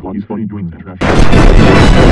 What is funny doing that?